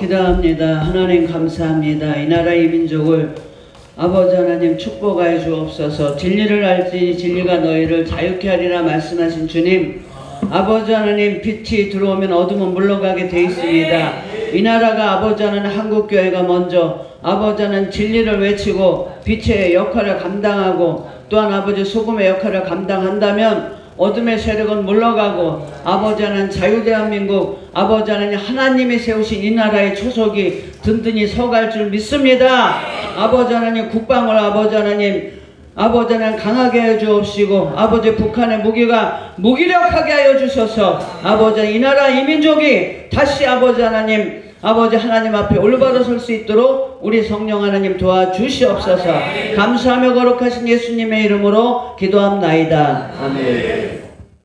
기도합니다. 하나님 감사합니다. 이 나라 이 민족을 아버지 하나님 축복하여 주옵소서. 진리를 알지 진리가 너희를 자유케 하리라 말씀하신 주님. 아버지 하나님 빛이 들어오면 어둠은 물러가게 돼 있습니다. 이 나라가 아버지 하나님 한국 교회가 먼저 아버지 하나님 진리를 외치고 빛의 역할을 감당하고 또한 아버지 소금의 역할을 감당한다면 어둠의 세력은 물러가고 아버지 하나님 자유대한민국 아버지 하나님 하나님이 세우신 이 나라의 초석이 든든히 서갈 줄 믿습니다. 아버지 하나님 국방을 아버지 하나님 아버지 하나님 강하게 해 주옵시고 아버지 북한의 무기가 무기력하게 하여 주셔서 아버지 이 나라 이 민족이 다시 아버지 하나님 아버지 하나님 앞에 올바로 설 수 있도록 우리 성령 하나님 도와주시옵소서. 감사하며 거룩하신 예수님의 이름으로 기도합나이다. 아멘